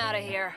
out of here.